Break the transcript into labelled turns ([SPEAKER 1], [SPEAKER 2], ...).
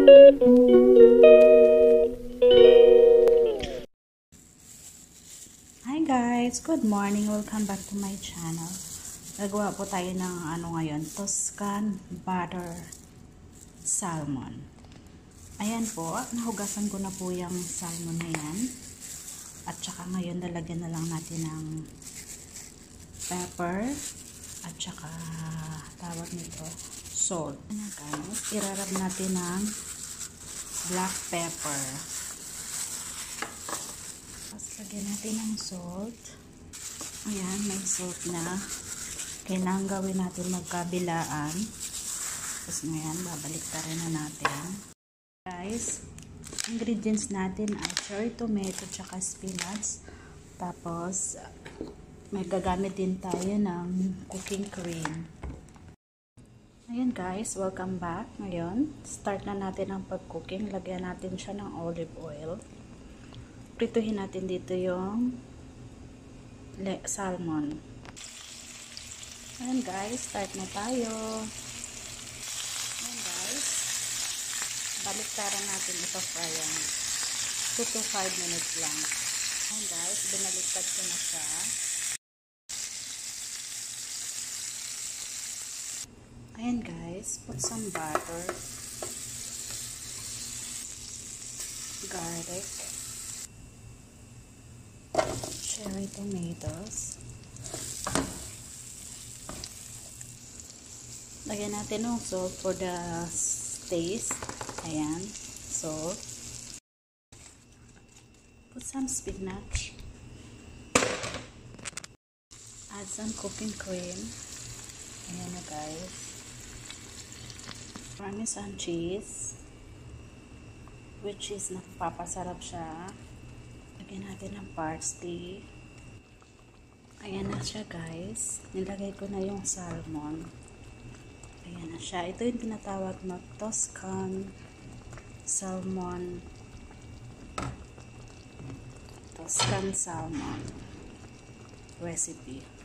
[SPEAKER 1] Hi guys! Good morning! Welcome back to my channel. Nagawa po tayo ng ano ngayon, Toscan Butter Salmon. Ayan po, nahugasan ko na po yung salmon na yan. At saka ngayon, lalagyan na lang natin ng pepper at saka tawag nito, salt. Irarab natin ng black pepper. Lagyan natin ng salt. Ayan, may salt na. Kailangan gawin natin magkabilaan. Tapos ngayon, babalik ta na natin. Guys, ingredients natin ay cherry tomato tsaka spinach. Tapos, may gagamit din tayo ng cooking cream. Guys, welcome back. Ngayon, start na natin ang pag-cooking. Lagyan natin siya ng olive oil prituhin natin dito yung salmon. Ayan guys, start na tayo. Ayan guys. Baliktaran natin ito fry yan. 2 to 5 minutes lang. Ayan guys, binaliktad ko na siya. Ayan guys, put some butter. Garlic cherry tomatoes. Lagyan natin ng salt for the taste. Ayan, salt. Put some spinach. Add some cooking cream. Ayan na guys. Parmesan cheese. Which is napapasarap siya. Lagyan natin ng parsley. Ayan na siya guys. Nilagay ko na yung salmon. Ayan na siya. Ito yung tinatawag na Toscan salmon. Toscan salmon recipe.